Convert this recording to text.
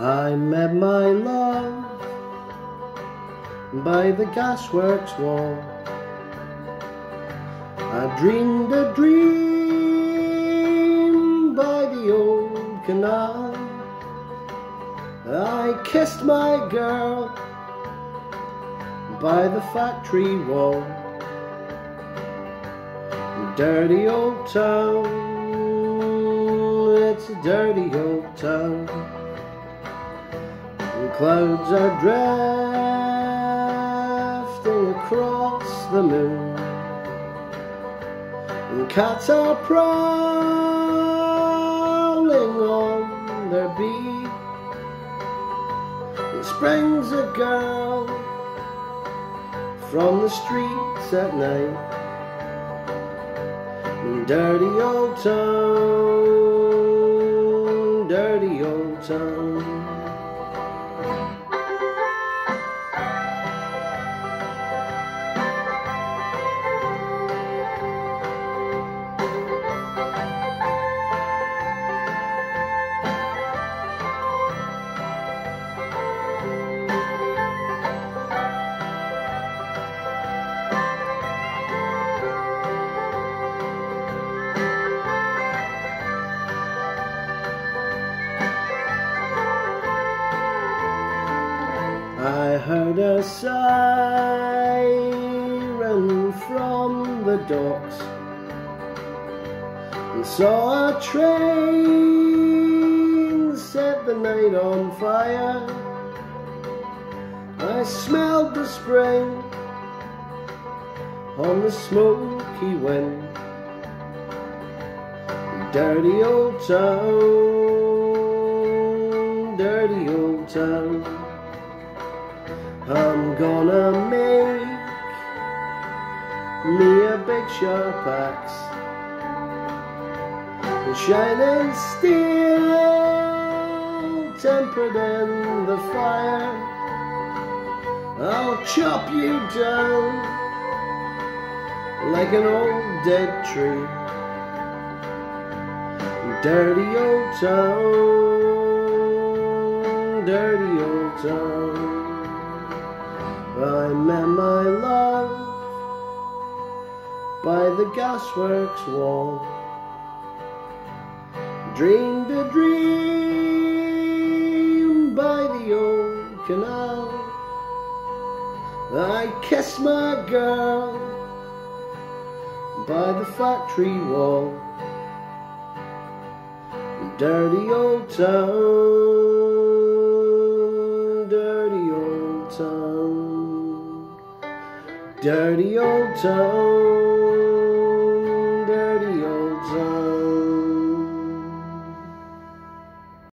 I met my love by the gasworks wall. I dreamed a dream by the old canal. I kissed my girl by the factory wall. Dirty old town, it's a dirty old town. And clouds are drifting across the moon. And cats are prowling on their beat. And springs a girl from the streets at night. Dirty old town, dirty old town. Heard a siren from the docks and saw a train set the night on fire. I smelled the spring on the smoky wind. Dirty old town, dirty old town. I'm gonna make me a big sharp axe and Shining steel tempered in the fire. I'll chop you down like an old dead tree. Dirty old town, dirty old town I met my love by the gasworks wall. Dreamed a dream by the old canal. I kissed my girl by the factory wall. Dirty old town, Dirty old town